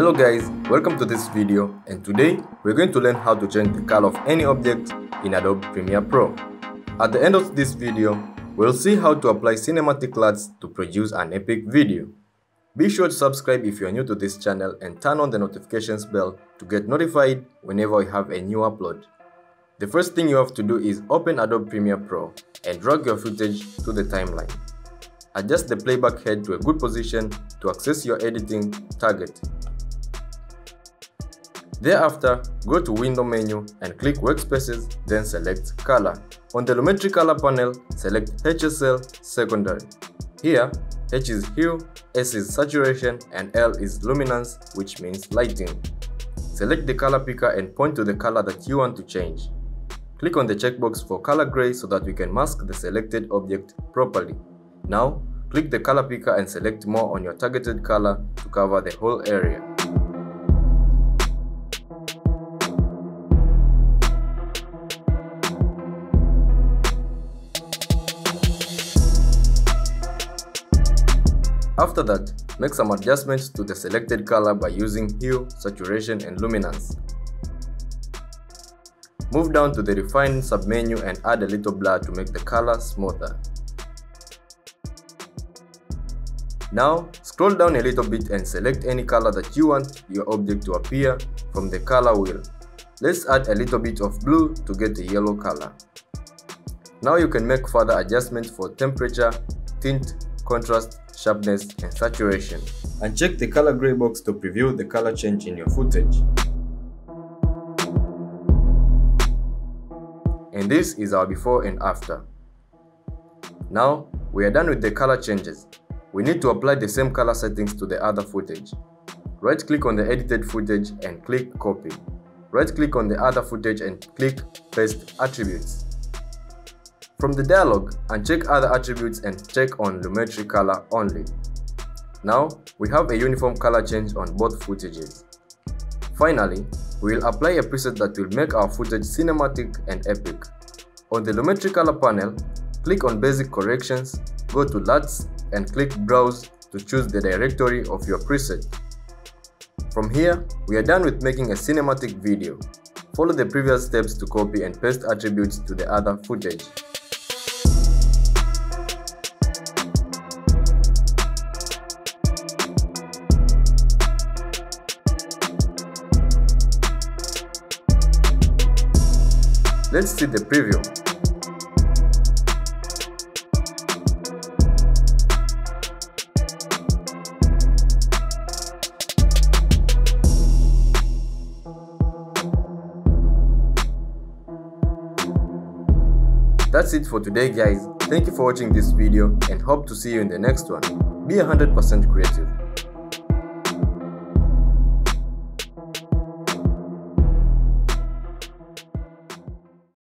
Hello guys, welcome to this video and today we're going to learn how to change the color of any object in Adobe Premiere Pro. At the end of this video, we'll see how to apply cinematic LUTs to produce an epic video. Be sure to subscribe if you are new to this channel and turn on the notifications bell to get notified whenever we have a new upload. The first thing you have to do is open Adobe Premiere Pro and drag your footage to the timeline. Adjust the playback head to a good position to access your editing target. Thereafter, go to Window menu and click Workspaces, then select Color. On the Lumetri Color panel, select HSL Secondary. Here, H is Hue, S is Saturation, and L is Luminance, which means lighting. Select the color picker and point to the color that you want to change. Click on the checkbox for color gray so that we can mask the selected object properly. Now, click the color picker and select more on your targeted color to cover the whole area. After that, make some adjustments to the selected color by using hue, saturation and luminance. Move down to the refine submenu and add a little blur to make the color smoother. Now, scroll down a little bit and select any color that you want your object to appear from the color wheel. Let's add a little bit of blue to get a yellow color. Now you can make further adjustments for temperature, tint, contrast, sharpness, and saturation. And check the color gray box to preview the color change in your footage. And this is our before and after. Now, we are done with the color changes. We need to apply the same color settings to the other footage. Right click on the edited footage and click copy. Right click on the other footage and click paste attributes. From the dialog, uncheck other attributes and check on Lumetri color only. Now, we have a uniform color change on both footages. Finally, we will apply a preset that will make our footage cinematic and epic. On the Lumetri color panel, click on basic corrections, go to LUTs and click browse to choose the directory of your preset. From here, we are done with making a cinematic video. Follow the previous steps to copy and paste attributes to the other footage. Let's see the preview. That's it for today guys. Thank you for watching this video and hope to see you in the next one. Be 100% creative.